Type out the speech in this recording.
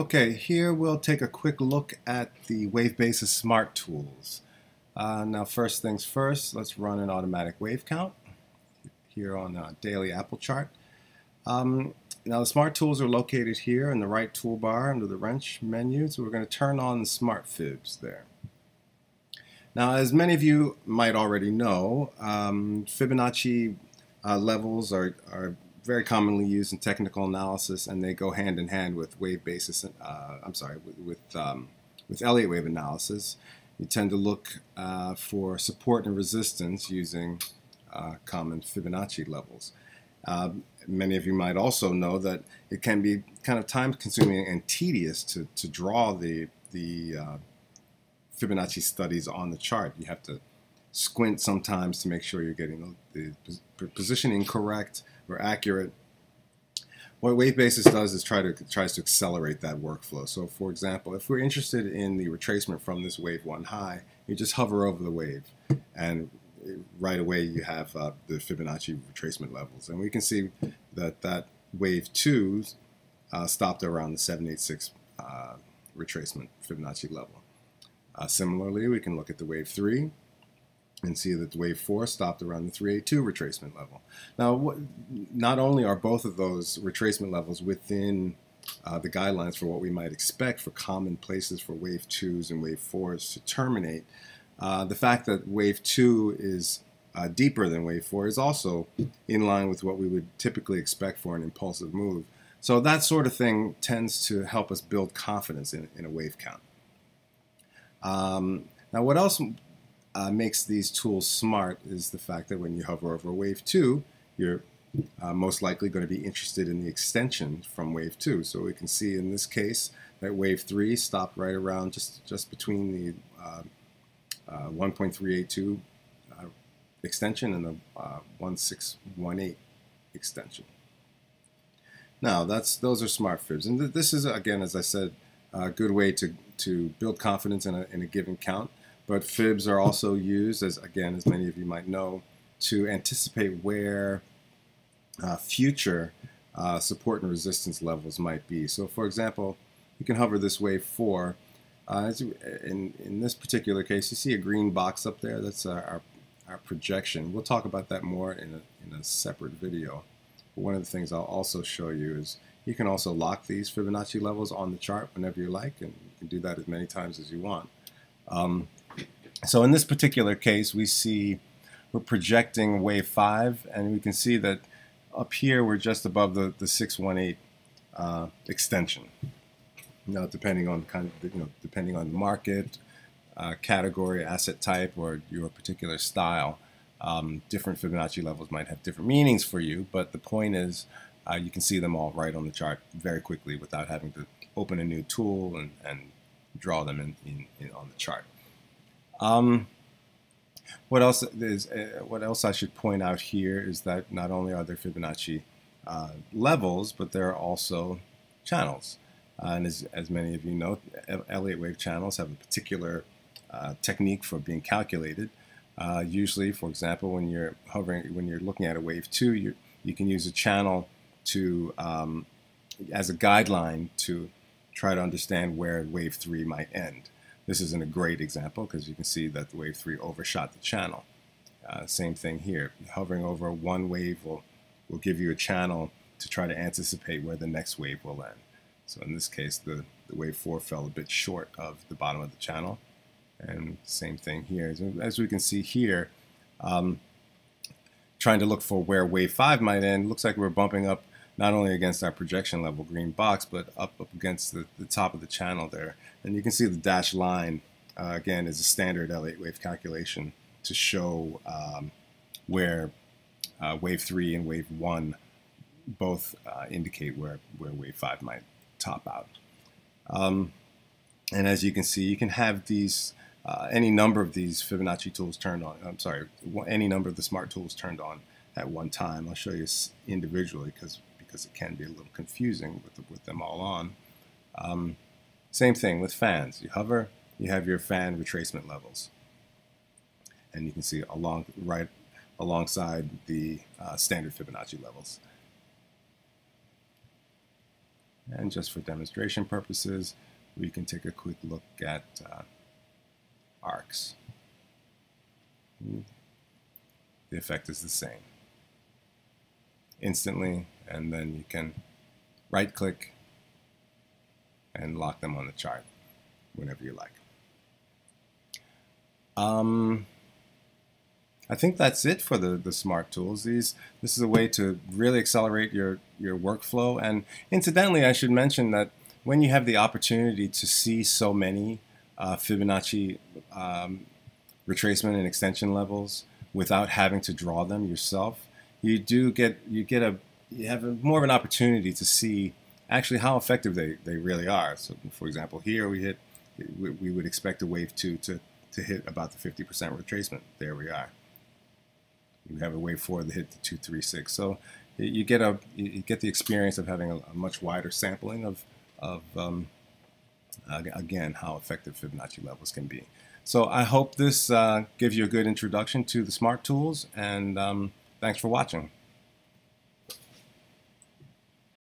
Okay, here we'll take a quick look at the WaveBasis Smart Tools. Uh, now first things first, let's run an automatic wave count here on a daily Apple chart. Um, now the Smart Tools are located here in the right toolbar under the wrench menu, so we're going to turn on the Smart Fibs there. Now as many of you might already know, um, Fibonacci uh, levels are, are very commonly used in technical analysis, and they go hand in hand with WaveBasis. Uh, I'm sorry, with with, um, with Elliott wave analysis. You tend to look uh, for support and resistance using uh, common Fibonacci levels. Um, many of you might also know that it can be kind of time-consuming and tedious to, to draw the the uh, Fibonacci studies on the chart. You have to squint sometimes to make sure you're getting the positioning correct or accurate. What WaveBasis does is try to tries to accelerate that workflow. So, for example, if we're interested in the retracement from this wave one high, you just hover over the wave, and right away you have uh, the Fibonacci retracement levels, and we can see that that wave two uh, stopped around the 786 uh, retracement Fibonacci level. Uh, similarly, we can look at the wave three, and see that wave 4 stopped around the 382 retracement level. Now, not only are both of those retracement levels within uh, the guidelines for what we might expect for common places for wave 2s and wave 4s to terminate, uh, the fact that wave 2 is uh, deeper than wave 4 is also in line with what we would typically expect for an impulsive move. So that sort of thing tends to help us build confidence in, in a wave count. Um, now, what else uh, makes these tools smart is the fact that when you hover over wave 2, you're uh, most likely going to be interested in the extension from wave 2. So we can see in this case that wave 3 stopped right around just, just between the uh, uh 1.382 uh, extension and the uh, 1618 extension. Now, that's those are smart fibs. And th this is, again, as I said, a good way to, to build confidence in a, in a given count. But fibs are also used, as again, as many of you might know, to anticipate where uh, future uh, support and resistance levels might be. So, for example, you can hover this wave 4. Uh, in, in this particular case, you see a green box up there. That's our, our, our projection. We'll talk about that more in a, in a separate video. But one of the things I'll also show you is you can also lock these Fibonacci levels on the chart whenever you like, and you can do that as many times as you want. Um, so in this particular case, we see we're projecting wave 5, and we can see that up here we're just above the, the 618 uh, extension. Now, depending on kind of, you know, depending on the market, uh, category, asset type, or your particular style, um, different Fibonacci levels might have different meanings for you, but the point is uh, you can see them all right on the chart very quickly without having to open a new tool and, and draw them in, in, in on the chart. Um, what else is uh, what else I should point out here is that not only are there Fibonacci uh, levels, but there are also channels. Uh, and as, as many of you know, Elliott wave channels have a particular uh, technique for being calculated. Uh, usually, for example, when you're hovering, when you're looking at a wave two, you you can use a channel to um, as a guideline to try to understand where wave three might end. This isn't a great example because you can see that the wave 3 overshot the channel. Uh, same thing here. Hovering over one wave will, will give you a channel to try to anticipate where the next wave will end. So in this case, the, the wave 4 fell a bit short of the bottom of the channel. And same thing here. As we can see here, um, trying to look for where wave 5 might end, looks like we're bumping up not only against our projection level green box, but up, up against the, the top of the channel there. And you can see the dashed line, uh, again, is a standard Elliott wave calculation to show um, where uh, wave 3 and wave 1 both uh, indicate where, where wave 5 might top out. Um, and as you can see, you can have these, uh, any number of these Fibonacci tools turned on, I'm sorry, any number of the smart tools turned on at one time. I'll show you individually because because it can be a little confusing with, the, with them all on. Um, same thing with fans. You hover, you have your fan retracement levels. And you can see along right alongside the uh, standard Fibonacci levels. And just for demonstration purposes, we can take a quick look at uh, arcs. The effect is the same. Instantly, and then you can right click and lock them on the chart whenever you like. Um, I think that's it for the, the smart tools. These this is a way to really accelerate your your workflow. And incidentally, I should mention that when you have the opportunity to see so many uh, Fibonacci um, retracement and extension levels without having to draw them yourself, you do get you get a you have a, more of an opportunity to see actually how effective they, they really are. So, for example, here we hit we, we would expect a wave two to to hit about the 50% retracement. There we are. You have a wave four that hit the 236. So you get a you get the experience of having a, a much wider sampling of of um, again how effective Fibonacci levels can be. So I hope this uh, gives you a good introduction to the smart tools, and um, thanks for watching.